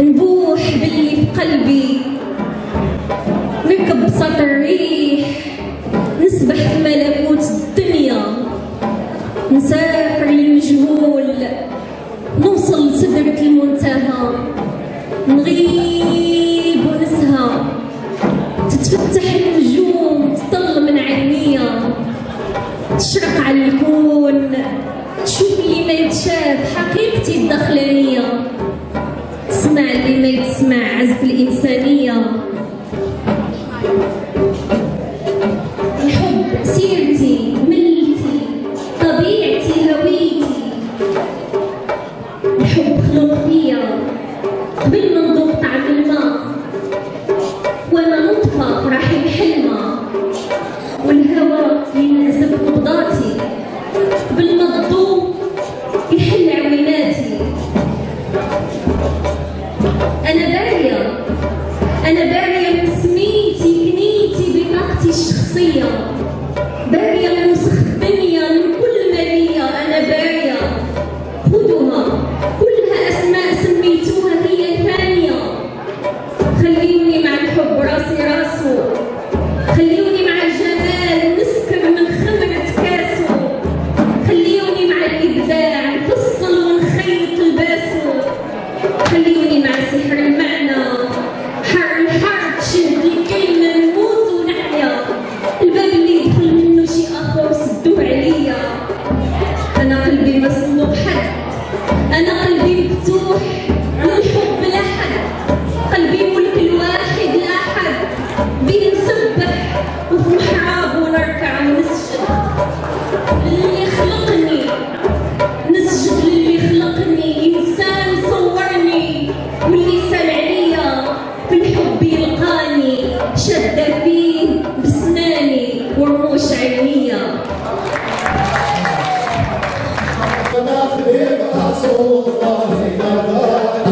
نبوح باللي في قلبي. نركب بسط الريح نسبح في Beli. soul, my God.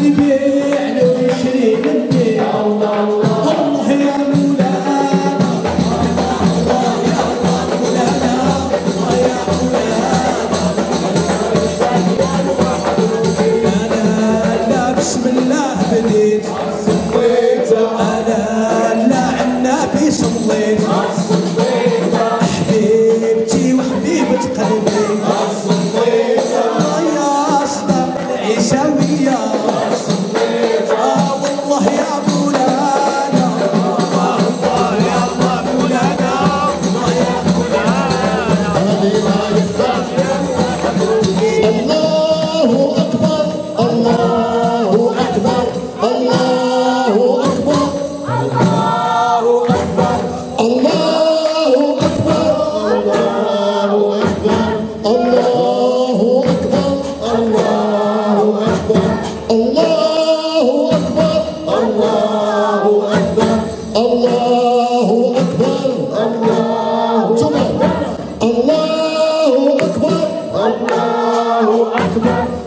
небе Portugal.